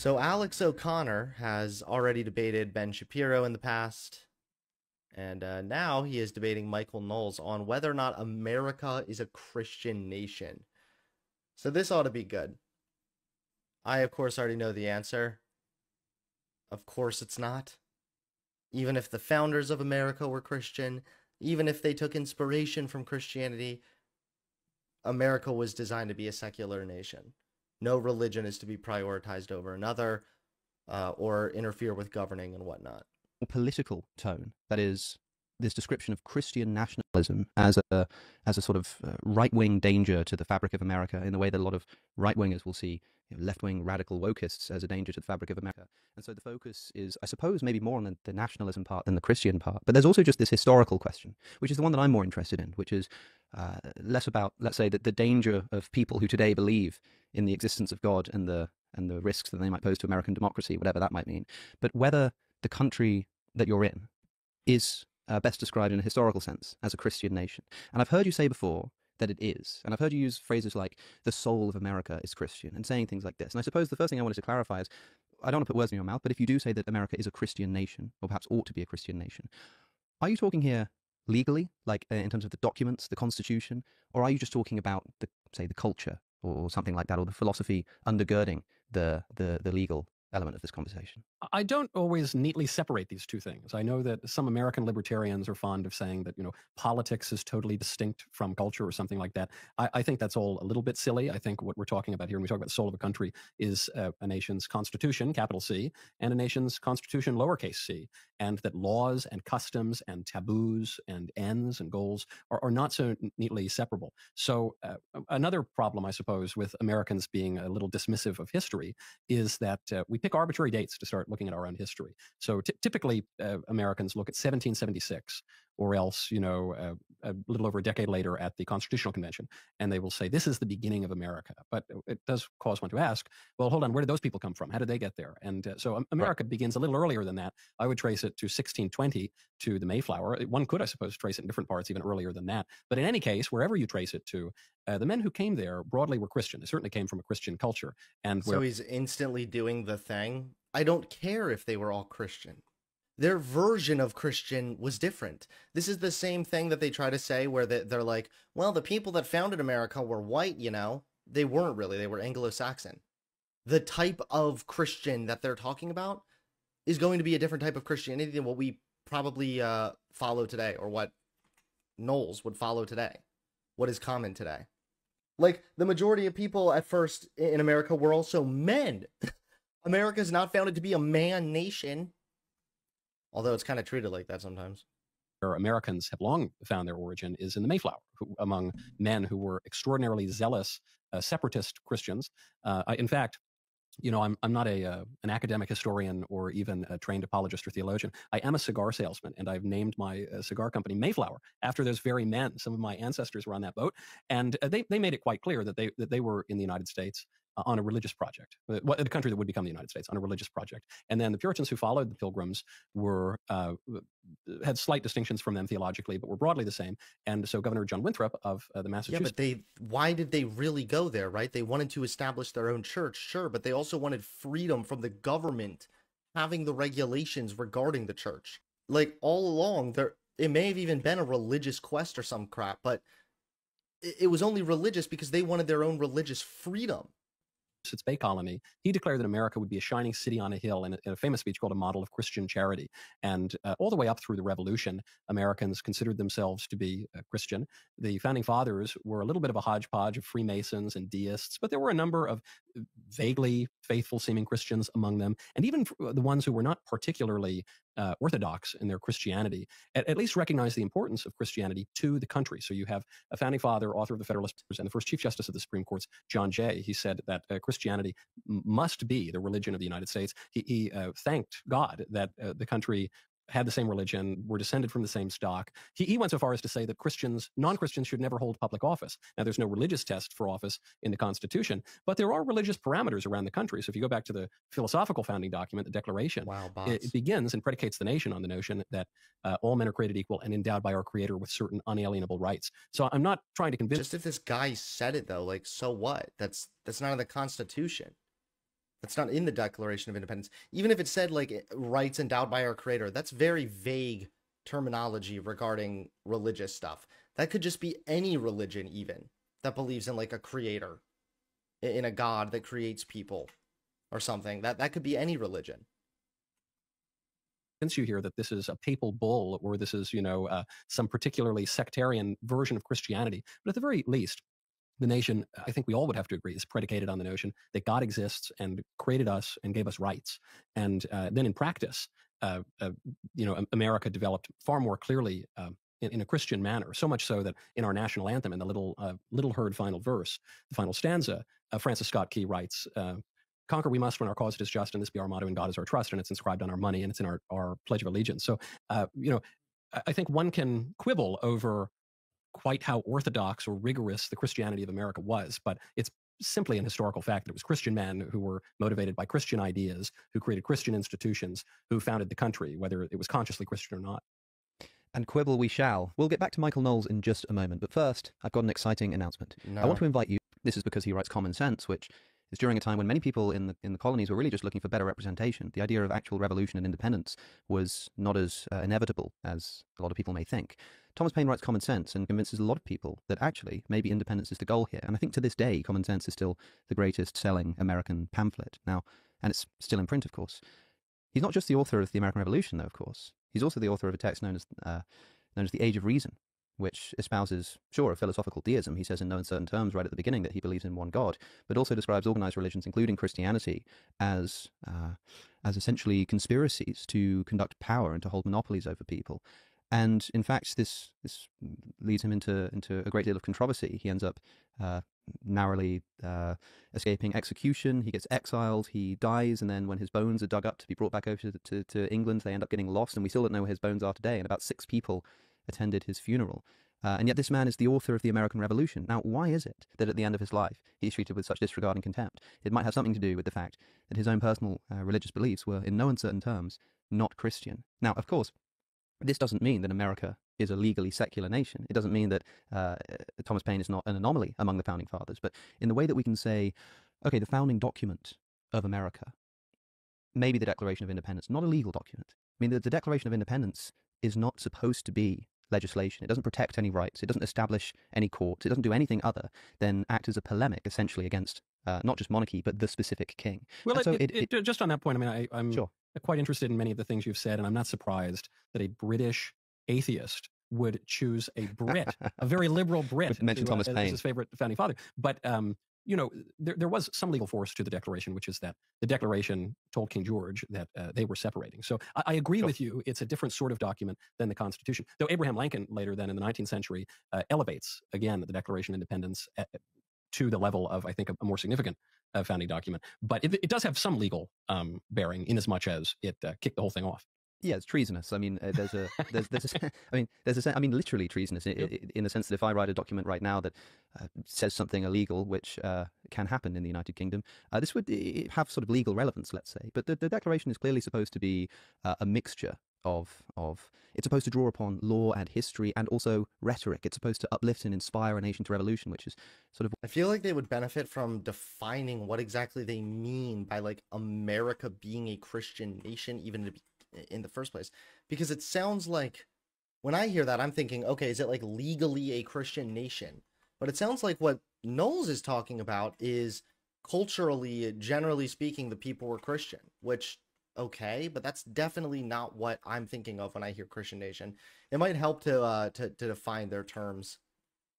So Alex O'Connor has already debated Ben Shapiro in the past, and uh, now he is debating Michael Knowles on whether or not America is a Christian nation. So this ought to be good. I, of course, already know the answer. Of course, it's not. Even if the founders of America were Christian, even if they took inspiration from Christianity, America was designed to be a secular nation. No religion is to be prioritized over another uh, or interfere with governing and whatnot. Political tone, that is, this description of Christian nationalism as a as a sort of uh, right wing danger to the fabric of America, in the way that a lot of right wingers will see you know, left wing radical wokeists as a danger to the fabric of America. And so the focus is, I suppose, maybe more on the, the, nationalism part than the Christian part. But there's also just this historical question, which is the one that I'm more interested in, which is uh, less about, let's say, the, the danger of people who today believe in the existence of God and the and the risks that they might pose to American democracy, whatever that might mean. But whether the country that you're in is uh, best described in a historical sense as a Christian nation. And I've heard you say before that it is. And I've heard you use phrases like the soul of America is Christian and saying things like this. And I suppose the first thing I wanted to clarify is I don't want to put words in your mouth, but if you do say that America is a Christian nation, or perhaps ought to be a Christian nation, are you talking here legally, like uh, in terms of the documents, the constitution, or are you just talking about the say the culture or something like that, or the philosophy undergirding the the, the legal element of this conversation. I don't always neatly separate these two things. I know that some American libertarians are fond of saying that, you know, politics is totally distinct from culture or something like that. I, I think that's all a little bit silly. I think what we're talking about here when we talk about the soul of a country is uh, a nation's constitution, capital C, and a nation's constitution, lowercase c, and that laws and customs and taboos and ends and goals are, are not so neatly separable. So uh, another problem, I suppose, with Americans being a little dismissive of history is that uh, we pick arbitrary dates to start looking at our own history. So t- typically, uh, Americans look at 1776 or else, you know, uh, a little over a decade later at the Constitutional Convention, and they will say, this is the beginning of America. But it does cause one to ask, well, hold on, where did those people come from? How did they get there? And uh, so America right. begins a little earlier than that. I would trace it to 1620 to the Mayflower. One could, I suppose, trace it in different parts even earlier than that. But in any case, wherever you trace it to, uh, the men who came there broadly were Christian. They certainly came from a Christian culture. And so he's instantly doing the thing. I don't care if they were all Christian their version of Christian was different. This is the same thing that they try to say where they're like, well, the people that founded America were white, you know. They weren't really, they were Anglo Saxon. The type of Christian that they're talking about is going to be a different type of Christianity than what we probably uh, follow today or what Knowles would follow today, what is common today. Like the majority of people at first in America were also men. America is not founded to be a man nation Although it's kind of treated like that sometimes. Where Americans have long found their origin is in the Mayflower, who, among men who were extraordinarily zealous uh, separatist Christians. Uh, in fact, you know, I'm, I'm not a, uh, an academic historian or even a trained apologist or theologian. I am a cigar salesman, and I've named my uh, cigar company Mayflower after those very men. Some of my ancestors were on that boat, and uh, they, they made it quite clear that they, that they were in the United States on a religious project, uh, the country that would become the United States on a religious project. And then the Puritans who followed the Pilgrims were uh, had slight distinctions from them theologically, but were broadly the same. And so Governor John Winthrop of uh, the Massachusetts. Yeah, but they why did they really go there? Right? They wanted to establish their own church, sure, but they also wanted freedom from the government having the regulations regarding the church. Like all along, there it may have even been a religious quest or some crap, but it was only religious because they wanted their own religious freedom its Bay Colony, he declared that America would be a shining city on a hill in a, in a famous speech called A Model of Christian Charity. And uh, all the way up through the Revolution, Americans considered themselves to be uh, Christian. The founding fathers were a little bit of a hodgepodge of Freemasons and deists, but there were a number of vaguely faithful seeming Christians among them. And even uh, the ones who were not particularly uh, orthodox in their Christianity, at, at, least recognize the importance of Christianity to the country. So you have a founding father, author of the Federalist and the first Chief Justice of the Supreme Court, John Jay. He said that uh, Christianity must be the religion of the United States. He, he uh, thanked God that uh, the country had the same religion, were descended from the same stock. He, he went so far as to say that Christians, non Christians, should never hold public office. Now, there's no religious test for office in the Constitution, but there are religious parameters around the country. So if you go back to the philosophical founding document, the Declaration, wow, it, it, begins and predicates the nation on the notion that uh, all men are created equal and endowed by our Creator with certain unalienable rights. So I'm not trying to convince. Just if this guy said it though, like, so what? That's that's not in the Constitution. That's not in the Declaration of Independence. Even if it said like rights endowed by our creator, that's very vague terminology regarding religious stuff. That could just be any religion even that believes in like a creator, in a god that creates people or something. That that could be any religion convince you here that this is a papal bull or this is, you know, uh, some particularly sectarian version of Christianity. But at the very least, the nation, I think we all would have to agree, is predicated on the notion that God exists and created us and gave us rights. And uh, then in practice, uh, uh, you know, America developed far more clearly um, in, in, a Christian manner. So much so that in our national anthem, in the little uh, little heard final verse, the final stanza, uh, Francis Scott Key writes, uh, conquer we must when our cause is just, and this be our motto, and God is our trust, and it's inscribed on our money, and it's in our, our pledge of allegiance. So, uh, you know, I think one can quibble over quite how orthodox or rigorous the Christianity of America was, but it's simply an historical fact that it was Christian men who were motivated by Christian ideas, who created Christian institutions, who founded the country, whether it was consciously Christian or not. And quibble we shall. We'll get back to Michael Knowles in just a moment, but first, I've got an exciting announcement. No. I want to invite you. This is because he writes Common Sense, which is during a time when many people in the in the colonies were really just looking for better representation. The idea of actual revolution and independence was not as uh, inevitable as a lot of people may think. Thomas Paine writes Common Sense and convinces a lot of people that actually maybe independence is the goal here. And I think to this day, Common Sense is still the greatest selling American pamphlet now, and it's still in print, of course. He's not just the author of the American Revolution, though, of course. He's also the author of a text known as uh, known as the Age of Reason, which espouses, sure, a philosophical deism. He says in no uncertain terms right at the beginning that he believes in one God, but also describes organized religions, including Christianity, as uh, as essentially conspiracies to conduct power and to hold monopolies over people. And in fact, this this leads him into into a great deal of controversy. He ends up uh, narrowly uh, escaping execution. He gets exiled. He dies, and then when his bones are dug up to be brought back over to, to, to England, they end up getting lost, and we still don't know where his bones are today. And about six people attended his funeral. Uh, and yet, this man is the author of the American Revolution. Now, why is it that at the end of his life he's treated with such disregard and contempt? It might have something to do with the fact that his own personal uh, religious beliefs were, in no uncertain terms, not Christian. Now, of course, this doesn't mean that America is a legally secular nation. It doesn't mean that uh, Thomas Paine is not an anomaly among the founding fathers. But in the way that we can say, okay, the founding document of America, maybe the Declaration of Independence, not a legal document. I mean, the, the Declaration of Independence is not supposed to be legislation. It doesn't protect any rights. It doesn't establish any courts. It doesn't do anything other than act as a polemic, essentially, against uh, not just monarchy, but the specific king. Well, it, so it, it, just on that point, I mean, I, am sure. quite interested in many of the things you've said, and I'm not surprised that a British atheist would choose a Brit, a very liberal Brit, mention Thomas uh, Paine, as his favorite founding father. But um, you know, there, there was some legal force to the declaration, which is that the declaration told King George that uh, they were separating. So I, I agree sure. with you. It's a different sort of document than the Constitution. Though Abraham Lincoln later then in the 19th century uh, elevates again the Declaration of Independence to the level of, I think, a, more significant uh, founding document. But it, it, does have some legal um, bearing in as much as it uh, kicked the whole thing off. Yeah, it's treasonous. I mean, uh, there's a there's there's a, I mean there's a I mean literally treasonous in, in, the sense that if I write a document right now that uh, says something illegal, which uh, can happen in the United Kingdom, uh, this would have sort of legal relevance, let's say. But the, the declaration is clearly supposed to be uh, a mixture of of it's supposed to draw upon law and history and also rhetoric. It's supposed to uplift and inspire a nation to revolution, which is sort of. I feel like they would benefit from defining what exactly they mean by like America being a Christian nation, even in the first place because it sounds like when I hear that I'm thinking, okay, is it like legally a Christian nation? But it sounds like what Knowles is talking about is culturally, generally speaking, the people were Christian, which okay, but that's definitely not what I'm thinking of when I hear Christian nation. It might help to uh, to to define their terms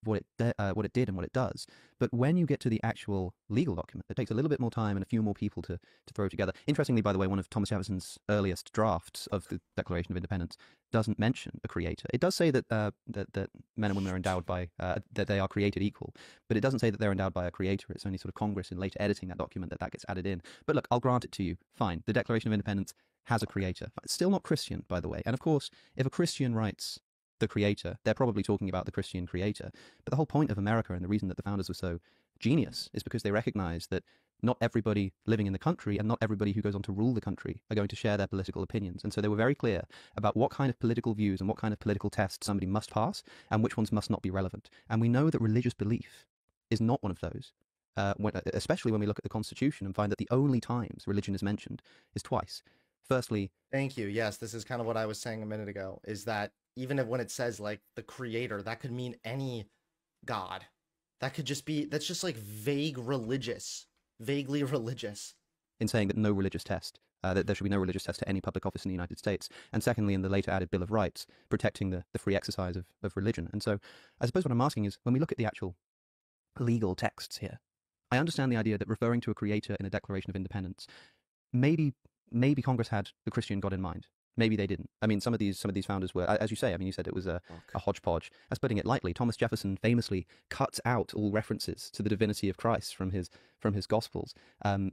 what it uh, what it did and what it does. But when you get to the actual legal document, it takes a little bit more time and a few more people to, to throw together. Interestingly, by the way, one of Thomas Jefferson's earliest drafts of the Declaration of Independence doesn't mention a creator. It does say that uh, that, that men and women are endowed by uh, that they are created equal, but it doesn't say that they're endowed by a creator. It's only sort of Congress in later editing that document that that gets added in. But look, I'll grant it to you. Fine, the Declaration of Independence has a creator. Still not Christian, by the way. And of course, if a Christian writes the creator. They're probably talking about the Christian creator. But the whole point of America and the reason that the founders were so genius is because they recognized that not everybody living in the country and not everybody who goes on to rule the country are going to share their political opinions. And so they were very clear about what kind of political views and what kind of political tests somebody must pass and which ones must not be relevant. And we know that religious belief is not one of those. uh, when, especially when we look at the Constitution and find that the only times religion is mentioned is twice. Firstly, thank you. Yes, this is kind of what I was saying a minute ago. Is that even if when it says like the creator, that could mean any god. That could just be that's just like vague religious, vaguely religious. In saying that no religious test, uh, that there should be no religious test to any public office in the United States. And secondly, in the later added Bill of Rights, protecting the, the free exercise of, of religion. And so I suppose what I'm asking is when we look at the actual legal texts here, I understand the idea that referring to a creator in a Declaration of Independence, maybe maybe Congress had the Christian God in mind. Maybe they didn't. I mean, some of these some of these founders were, as you say. I mean, you said it was a, okay. a hodgepodge. As putting it lightly, Thomas Jefferson famously cuts out all references to the divinity of Christ from his from his Gospels. Um,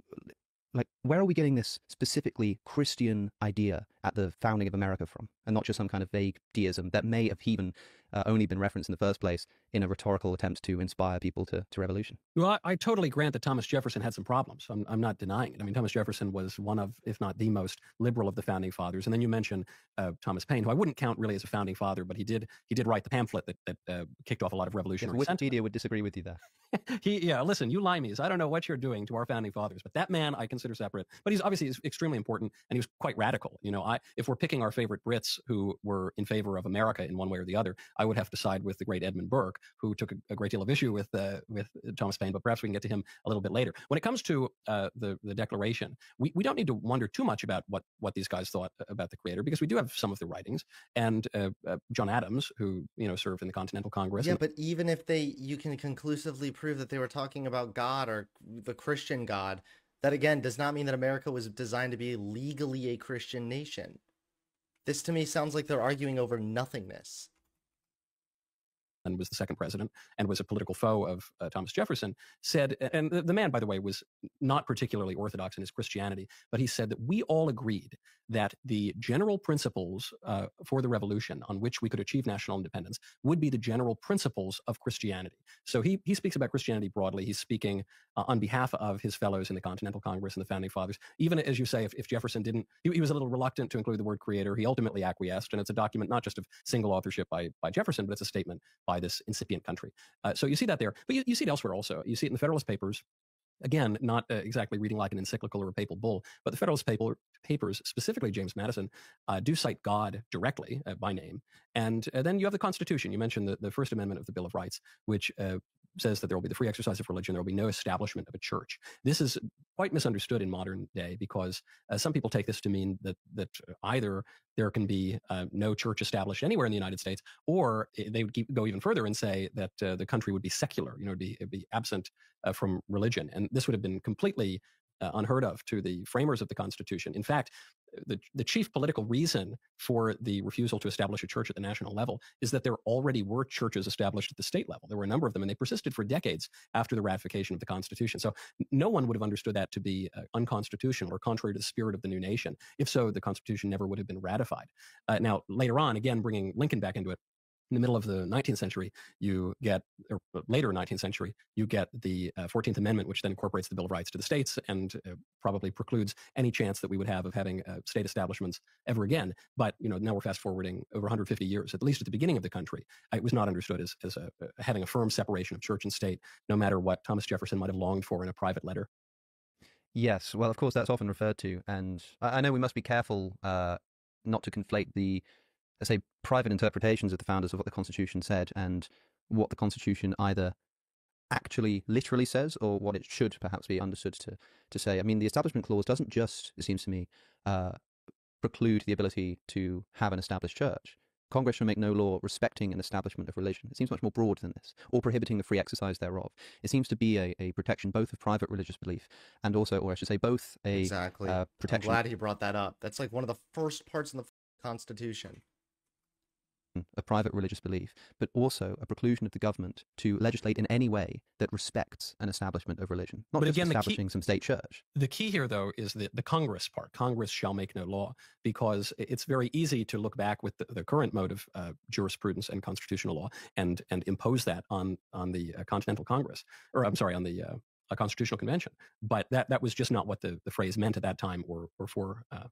like where are we getting this specifically christian idea at the founding of america from and not just some kind of vague deism that may have even uh, only been referenced in the first place in a rhetorical attempt to inspire people to, to revolution. Well, I, I totally grant that Thomas Jefferson had some problems. I'm, I'm, not denying it. I mean, Thomas Jefferson was one of, if not the most liberal of the founding fathers. And then you mentioned uh, Thomas Paine, who I wouldn't count really as a founding father, but he did he did write the pamphlet that, that uh, kicked off a lot of revolutionary. Yes, Wikipedia would disagree with you there. he, yeah, listen, you limeys, I don't know what you're doing to our founding fathers, but that man I consider separate. But he's obviously extremely important, and he was quite radical. You know, I if we're picking our favorite Brits who were in favor of America in one way or the other, I would have to side with the great Edmund Burke, who took a, a great deal of issue with uh, with Thomas Paine. But perhaps we can get to him a little bit later. When it comes to uh, the the Declaration, we, we don't need to wonder too much about what what these guys thought about the Creator because we do have some of the writings and uh, uh John Adams, who you know served in the Continental Congress. Yeah, and, but even if they, you can conclusively prove that they were talking about God or the Christian God. That again does not mean that America was designed to be legally a Christian nation. This to me sounds like they're arguing over nothingness was the second president and was a political foe of uh, Thomas Jefferson, said, and the, the man, by the way, was not particularly orthodox in his Christianity, but he said that we all agreed that the general principles uh, for the revolution on which we could achieve national independence would be the general principles of Christianity. So he, he speaks about Christianity broadly. He's speaking uh, on behalf of his fellows in the Continental Congress and the Founding Fathers. Even as you say, if, if Jefferson didn't, he, he was a little reluctant to include the word creator. He ultimately acquiesced, and it's a document not just of single authorship by, by Jefferson, but it's a statement by this incipient country. Uh, so you see that there, but you, you see it elsewhere also. You see it in the Federalist Papers. Again, not uh, exactly reading like an encyclical or a papal bull, but the Federalist paper, Papers, specifically James Madison, uh, do cite God directly uh, by name. And uh, then you have the Constitution. You mentioned the, the First Amendment of the Bill of Rights, which uh, says that there will be the free exercise of religion. There will be no establishment of a church. This is quite misunderstood in modern day because uh, some people take this to mean that that either there can be uh, no church established anywhere in the United States, or they would keep, go even further and say that uh, the country would be secular. You know, it'd be, it'd be absent uh, from religion, and this would have been completely uh, unheard of to the framers of the Constitution. In fact, the, the chief political reason for the refusal to establish a church at the national level is that there already were churches established at the state level. There were a number of them, and they persisted for decades after the ratification of the Constitution. So no one would have understood that to be uh, unconstitutional or contrary to the spirit of the new nation. If so, the Constitution never would have been ratified. Uh, now, later on, again, bringing Lincoln back into it, in the middle of the 19th century, you get, or later 19th century, you get the uh, 14th Amendment, which then incorporates the Bill of Rights to the states and uh, probably precludes any chance that we would have of having uh, state establishments ever again. But, you know, now we're fast forwarding over 150 years, at least at the beginning of the country. It was not understood as, as a, having a firm separation of church and state, no matter what Thomas Jefferson might have longed for in a private letter. Yes, well, of course, that's often referred to. And I, I know we must be careful uh, not to conflate the let's say, private interpretations of the founders of what the Constitution said and what the Constitution either actually literally says or what it should perhaps be understood to, to say. I mean, the Establishment Clause doesn't just, it seems to me, uh, preclude the ability to have an established church. Congress shall make no law respecting an establishment of religion. It seems much more broad than this, or prohibiting the free exercise thereof. It seems to be a, a protection both of private religious belief and also, or I should say, both a exactly. Uh, protection. I'm glad he brought that up. That's like one of the first parts in the Constitution of private religious belief, but also a preclusion of the government to legislate in any way that respects an establishment of religion, not but just again, establishing key, some state church. The key here, though, is the, the Congress part. Congress shall make no law, because it's very easy to look back with the, the current mode of uh, jurisprudence and constitutional law and and impose that on on the uh, Continental Congress, or I'm sorry, on the uh, a constitutional convention. But that that was just not what the, the phrase meant at that time or or for uh,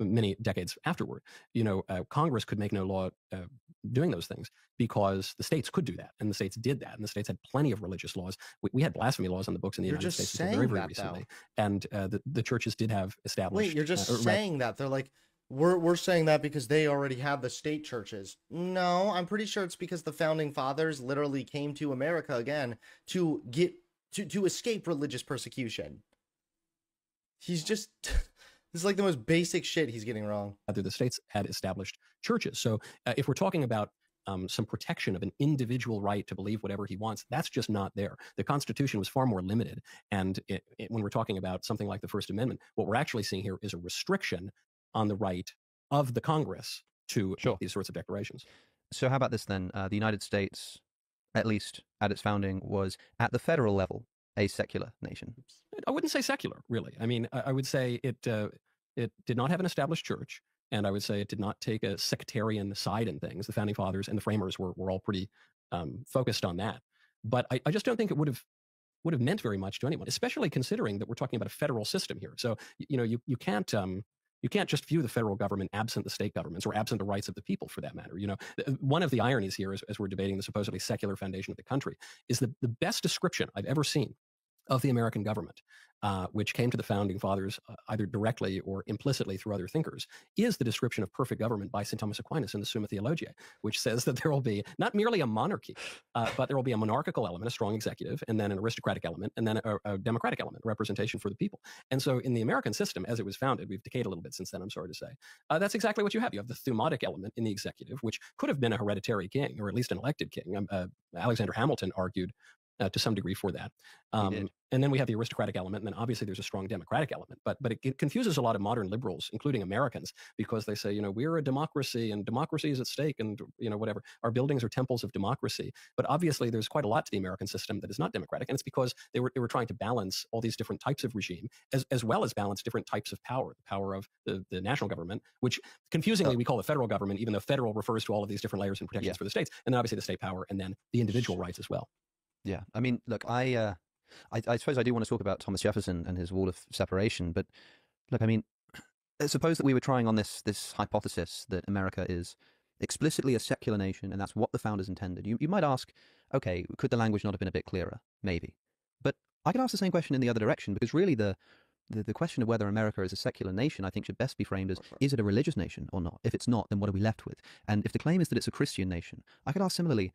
many decades afterward. You know, uh, Congress could make no law uh, doing those things because the states could do that, and the states did that, and the states had plenty of religious laws. We, we had blasphemy laws on the books in the You're United just States until very, very that, recently, though. and uh, the the churches did have established. Wait, you're just uh, right- saying that. They're like, we're we're saying that because they already have the state churches. No, I'm pretty sure it's because the founding fathers literally came to America again to get to to escape religious persecution. He's just this is like the most basic shit he's getting wrong. rather the states had established churches. So uh, if we're talking about um, some protection of an individual right to believe whatever he wants, that's just not there. The Constitution was far more limited. And it, it, when we're talking about something like the First Amendment, what we're actually seeing here is a restriction on the right of the Congress to Sure. make these sorts of declarations. So how about this then? Uh, the United States, at least at its founding, was at the federal level a secular nation. I wouldn't say secular, really. I mean, I, I would say it uh, it did not have an established church, and I would say it did not take a sectarian side in things. The founding fathers and the framers were were all pretty um, focused on that. But I, I just don't think it would have would have meant very much to anyone, especially considering that we're talking about a federal system here. So you know, you you can't. Um, you can't just view the federal government absent the state governments or absent the rights of the people for that matter. You know, one of the ironies here, as, as we're debating the supposedly secular foundation of the country, is the, the best description I've ever seen of the American government, uh, which came to the founding fathers uh, either directly or implicitly through other thinkers, is the description of perfect government by St. Thomas Aquinas in the Summa Theologiae, which says that there will be not merely a monarchy, uh, but there will be a monarchical element, a strong executive, and then an aristocratic element, and then a, a democratic element, representation for the people. And so in the American system, as it was founded, we've decayed a little bit since then, I'm sorry to say, uh, that's exactly what you have. You have the thumatic element in the executive, which could have been a hereditary king, or at least an elected king. Um, uh, Alexander Hamilton argued uh, to some degree for that. Um, and then we have the aristocratic element, and then obviously there's a strong democratic element. But but it, it confuses a lot of modern liberals, including Americans, because they say, you know, we're a democracy and democracy is at stake, and you know, whatever. Our buildings are temples of democracy. But obviously, there's quite a lot to the American system that is not democratic, and it's because they were they were trying to balance all these different types of regime, as as well as balance different types of power. The power of the, the national government, which confusingly we call the federal government, even though federal refers to all of these different layers and protections Yeah. for the states, and then obviously the state power, and then the individual rights as well. Yeah, I mean, look, I, uh, I, I suppose I do want to talk about Thomas Jefferson and his wall of separation, but look, I mean, suppose that we were trying on this this hypothesis that America is explicitly a secular nation, and that's what the founders intended. You you might ask, okay, could the language not have been a bit clearer? Maybe, but I could ask the same question in the other direction because really the the, the question of whether America is a secular nation, I think, should best be framed as is it a religious nation or not? If it's not, then what are we left with? And if the claim is that it's a Christian nation, I could ask similarly,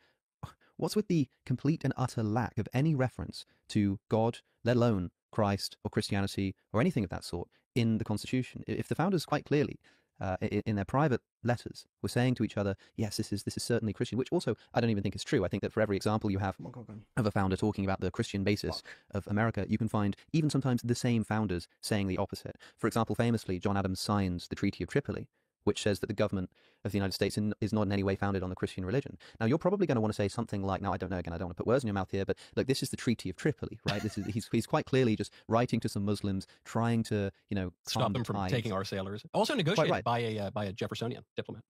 what's with the complete and utter lack of any reference to God, let alone Christ or Christianity or anything of that sort in the Constitution? If the founders quite clearly, uh, in their private letters, were saying to each other, "Yes, this is this is certainly Christian," which also I don't even think is true. I think that for every example you have of a founder talking about the Christian basis of America, you can find even sometimes the same founders saying the opposite. For example, famously, John Adams signs the Treaty of Tripoli, which says that the government of the United States in, is not in any way founded on the Christian religion. Now, you're probably going to want to say something like, now, I don't know, again, I don't want to put words in your mouth here, but look, this is the Treaty of Tripoli, right? This is he's, he's quite clearly just writing to some Muslims, trying to, you know, Stop them the from tides. taking our sailors. Also negotiated right. by a uh, by a Jeffersonian diplomat.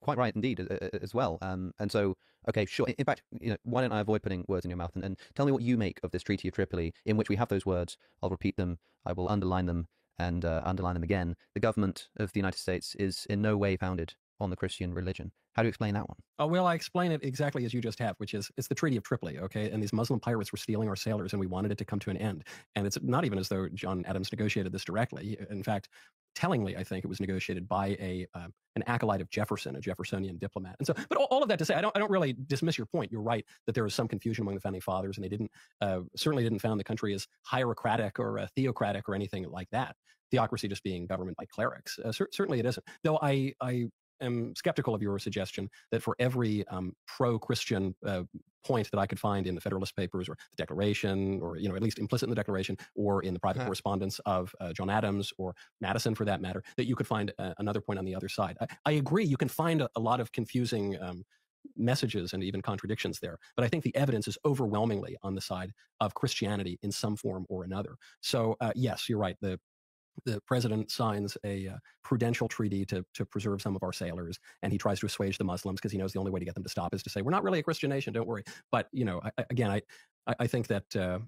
quite right indeed as well. Um, and so, okay, sure. In fact, you know, why don't I avoid putting words in your mouth and, and tell me what you make of this Treaty of Tripoli, in which we have those words. I'll repeat them. I will underline them and uh, underline them again. The government of the United States is in no way founded on the Christian religion. How do you explain that one? Oh, well, I explain it exactly as you just have, which is it's the Treaty of Tripoli, okay? And these Muslim pirates were stealing our sailors, and we wanted it to come to an end. And it's not even as though John Adams negotiated this directly. In fact, tellingly, I think it was negotiated by a uh, an acolyte of Jefferson, a Jeffersonian diplomat. And so, but all, all of that to say, I don't, I don't really dismiss your point. You're right that there was some confusion among the founding fathers, and they didn't uh, certainly didn't found the country as hierocratic or uh, theocratic or anything like that. Theocracy just being government by clerics. Uh, cer- certainly, it isn't. Though I I am skeptical of your suggestion that for every um, pro-Christian uh, point that I could find in the Federalist Papers or the Declaration, or you know at least implicit in the Declaration, or in the private Huh. correspondence of uh, John Adams or Madison, for that matter, that you could find uh, another point on the other side. I, I agree. You can find a, a lot of confusing. Um, messages and even contradictions there but i think the evidence is overwhelmingly on the side of christianity in some form or another so uh, yes you're right the the president signs a uh, prudential treaty to to preserve some of our sailors, and he tries to assuage the Muslims because he knows the only way to get them to stop is to say we're not really a Christian nation, don't worry. But you know, I, again, I I I think that uh,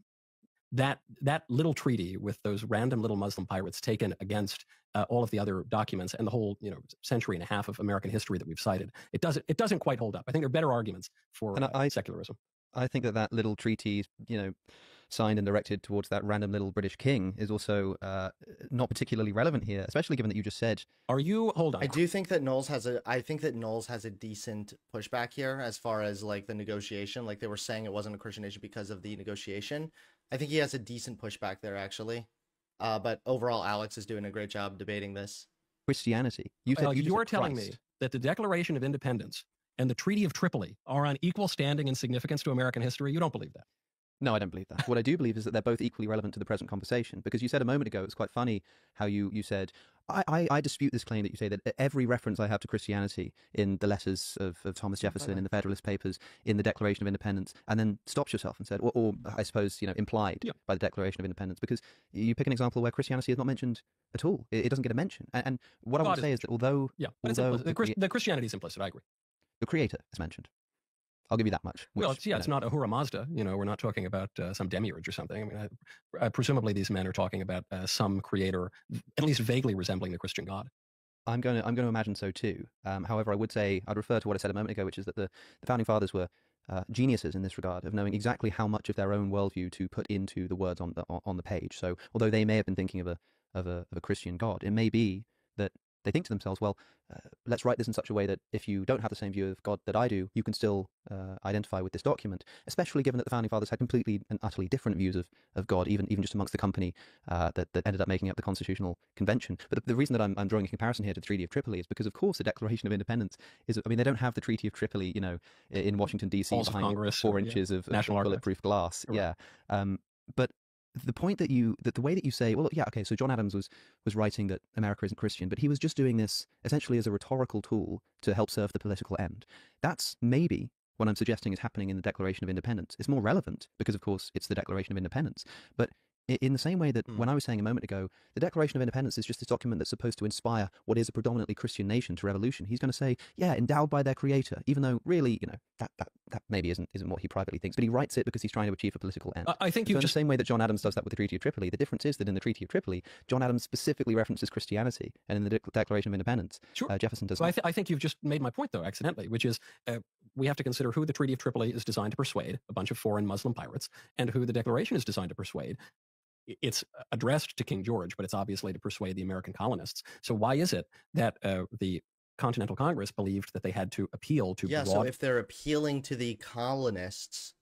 that that little treaty with those random little Muslim pirates taken against uh, all of the other documents and the whole you know century and a half of American history that we've cited, it doesn't it doesn't quite hold up. I think there are better arguments for And uh, I- secularism. I think that that little treaty, you know, signed and directed towards that random little British king is also uh, not particularly relevant here, especially given that you just said Are you hold on? I do think that Knowles has a I think that Knowles has a decent pushback here as far as like the negotiation. Like they were saying it wasn't a Christian nation because of the negotiation. I think he has a decent pushback there actually. Uh, but overall Alex is doing a great job debating this. Christianity. You said Well, you just you're said telling me that the Declaration of Independence and the Treaty of Tripoli are on equal standing and significance to American history. You don't believe that. No, I don't believe that. what I do believe is that they're both equally relevant to the present conversation. Because you said a moment ago, it's quite funny how you, you said, I, I, I dispute this claim that you say that every reference I have to Christianity in the letters of, of Thomas Jefferson, in the Federalist Papers, in the Declaration of Independence, and then stops yourself and said, or, or I suppose, you know, implied Yeah. by the Declaration of Independence. Because you pick an example where Christianity is not mentioned at all. It, it doesn't get a mention. And, and what I want to say is that although, Yeah, although. The, the, the Christianity is implicit. I agree. the Creator is mentioned. I'll give you that much. well, it's, yeah, you it's know, not Ahura Mazda. You know, we're not talking about uh, some demiurge or something. I mean, I, uh, presumably these men are talking about uh, some creator, at least vaguely resembling the Christian God. I'm going to I'm going to imagine so too. Um, however, I would say I'd refer to what I said a moment ago, which is that the, the founding fathers were uh, geniuses in this regard of knowing exactly how much of their own worldview to put into the words on the on the page. So, although they may have been thinking of a of a, of a Christian God, it may be that they think to themselves, well, uh, let's write this in such a way that if you don't have the same view of God that I do, you can still uh, identify with this document. Especially given that the founding fathers had completely and utterly different views of, of God, even even just amongst the company uh, that that ended up making up the Constitutional Convention. But the, the reason that I'm, I'm drawing a comparison here to the Treaty of Tripoli is because, of course, the Declaration of Independence is. I mean, they don't have the Treaty of Tripoli, you know, in Washington D.C. Behind Congress, four yeah. inches of, of National Archives. bulletproof glass. Correct. Yeah, um, but the point that you that the way that you say well yeah okay so john adams was was writing that america isn't christian but he was just doing this essentially as a rhetorical tool to help serve the political end that's maybe what i'm suggesting is happening in the declaration of independence it's more relevant because of course it's the declaration of independence but in the same way that Hmm. when I was saying a moment ago, the Declaration of Independence is just this document that's supposed to inspire what is a predominantly Christian nation to revolution. He's going to say, yeah, endowed by their creator, even though really, you know, that, that, that maybe isn't, isn't what he privately thinks, but he writes it because he's trying to achieve a political end. I- think So you in just the same way that John Adams does that with the Treaty of Tripoli, the difference is that in the Treaty of Tripoli, John Adams specifically references Christianity, and in the Dec- Declaration of Independence, Sure. uh, Jefferson does Well, I, th- I think you've just made my point, though, accidentally, which is uh, we have to consider who the Treaty of Tripoli is designed to persuade, a bunch of foreign Muslim pirates, and who the Declaration is designed to persuade. It's addressed to King George, but it's obviously to persuade the American colonists. So why is it that uh, the Continental Congress believed that they had to appeal to yeah, broad so if they're appealing to the colonists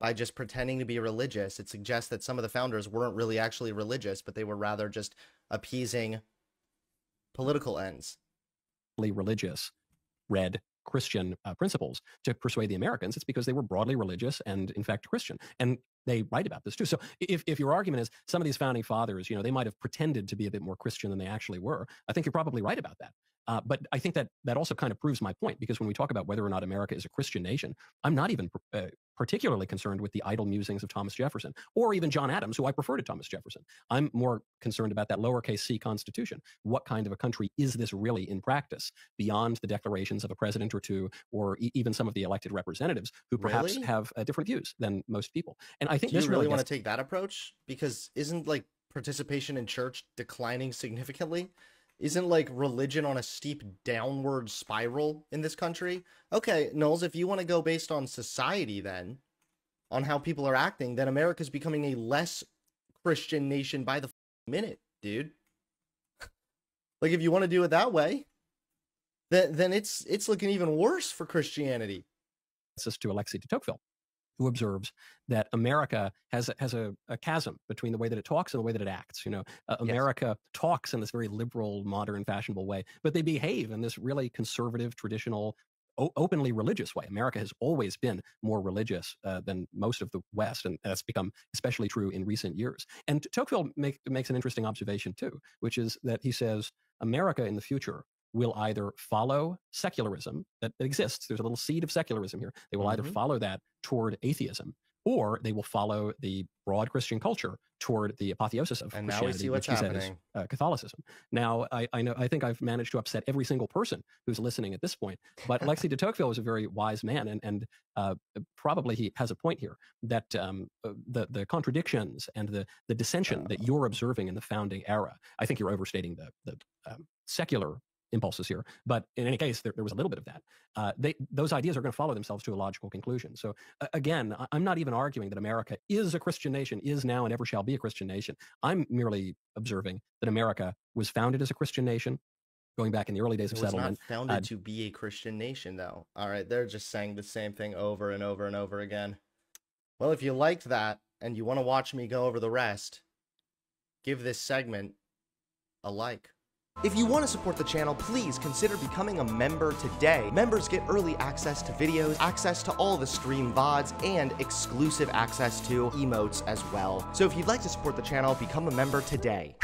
by just pretending to be religious, it suggests that some of the founders weren't really actually religious, but they were rather just appeasing political ends. religious, read Christian uh, principles to persuade the Americans, it's because they were broadly religious and, in fact, Christian. And they write about this too. So if, if your argument is some of these founding fathers, you know, they might have pretended to be a bit more Christian than they actually were, I think you're probably right about that. Uh, but I think that that also kind of proves my point because when we talk about whether or not America is a Christian nation, I'm not even uh, particularly concerned with the idle musings of Thomas Jefferson or even John Adams, who I prefer to Thomas Jefferson. I'm more concerned about that lowercase c constitution. What kind of a country is this really in practice beyond the declarations of a president or two, or e- even some of the elected representatives who perhaps Really? have uh, different views than most people? And I think Do you this really really want to take that approach? Because isn't like participation in church declining significantly? Isn't like religion on a steep downward spiral in this country? Okay, Knowles, if you want to go based on society, then on how people are acting, then America's becoming a less Christian nation by the minute, dude. like if you want to do it that way, then then it's it's looking even worse for Christianity. This is to Alexis de Tocqueville, who observes that America has a, has a, a chasm between the way that it talks and the way that it acts. You know, uh, Yes. America talks in this very liberal, modern, fashionable way, but they behave in this really conservative, traditional, o- openly religious way. America has always been more religious uh, than most of the West, and that's become especially true in recent years. And Tocqueville make, makes an interesting observation too, which is that he says America in the future will either follow secularism that exists. There's a little seed of secularism here. They will either Mhm. follow that toward atheism, or they will follow the broad Christian culture toward the apotheosis of And now we see what's said is uh, Catholicism. Now, I, I know I think I've managed to upset every single person who's listening at this point, but Alexis de Tocqueville was a very wise man, and and uh, probably he has a point here that um, uh, the the contradictions and the the dissension that you're observing in the founding era. I think you're overstating the the um, secular impulses here, but in any case, there, there was a little bit of that. Uh, they, those ideas are going to follow themselves to a logical conclusion. So uh, again, I'm not even arguing that America is a Christian nation, is now and ever shall be a Christian nation. I'm merely observing that America was founded as a Christian nation, going back in the early days It of was not settlement. founded uh, to be a Christian nation, though. All right, they're just saying the same thing over and over and over again. Well, if you liked that and you want to watch me go over the rest, give this segment a like. If you want to support the channel, please consider becoming a member today. Members get early access to videos, access to all the stream VODs, and exclusive access to emotes as well. So if you'd like to support the channel, become a member today.